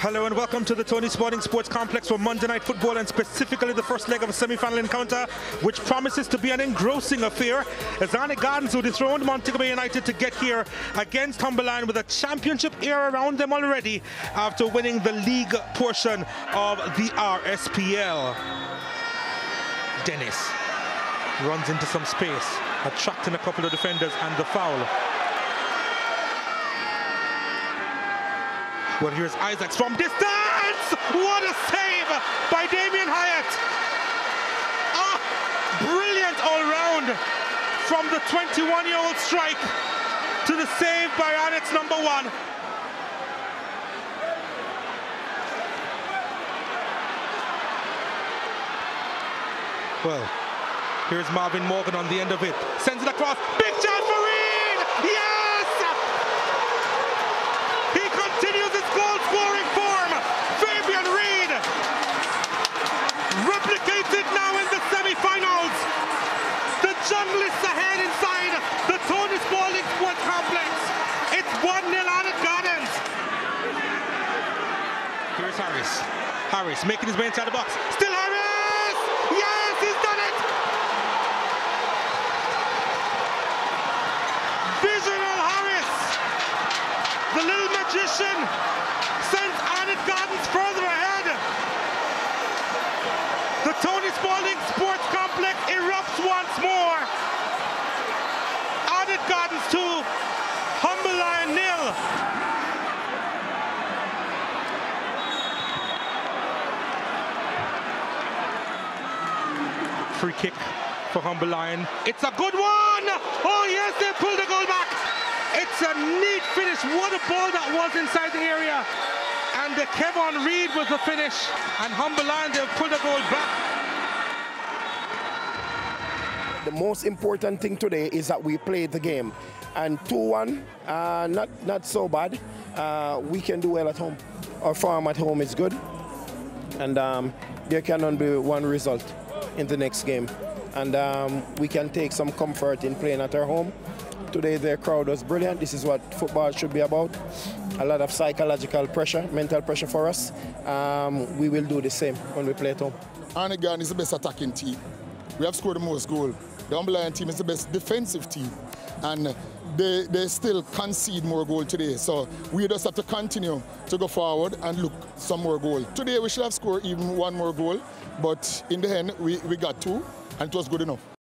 Hello and welcome to the Tony Spalding Sports Complex for Monday Night Football and specifically the first leg of a semi-final encounter which promises to be an engrossing affair as Arnett Gardens who dethroned Montego Bay United to get here against Humble Lion with a championship air around them already after winning the league portion of the RSPL. Dennis runs into some space, attracting a couple of defenders and the foul. Well, here's Isaacs from distance! What a save by Damien Hyatt! Ah, brilliant all round from the 21-year-old strike to the save by Onyx number one. Well, here's Marvin Morgan on the end of it. Sends it across. Big chance for Reed! Yes! He continues his goal-scoring form. Fabian Reed replicates it now in the semi-finals. The junglists ahead inside the Tony Spalding Sports Complex. It's 1-0 Arnett Gardens. Here's Harris. Harris making his way inside the box. Still Harris! Yes, he's done it! Visional Harris! The little magician sends Arnett Gardens further ahead. The Tony Spalding Sports Complex erupts once more. Arnett Gardens 2, Humble Lion nil. Free kick for Humble Lion. It's a good one! Oh yes, they pulled the goal back. It's a neat finish. What a ball that was inside the area. And the Kevon Reed was the finish. And Humble Lion, they've pulled the goal back. The most important thing today is that we played the game. And 2-1, uh, not, not so bad. Uh, we can do well at home. Our form at home is good. And um, there cannot be one result in the next game. And um, we can take some comfort in playing at our home. Today the crowd was brilliant. This is what football should be about. A lot of psychological pressure, mental pressure for us. Um, we will do the same when we play at home. Arnett is the best attacking team. We have scored the most goal. The Humble Lion team is the best defensive team. And they, they still concede more goal today. So we just have to continue to go forward and look some more goal. Today we should have scored even one more goal, but in the end we, we got two and it was good enough.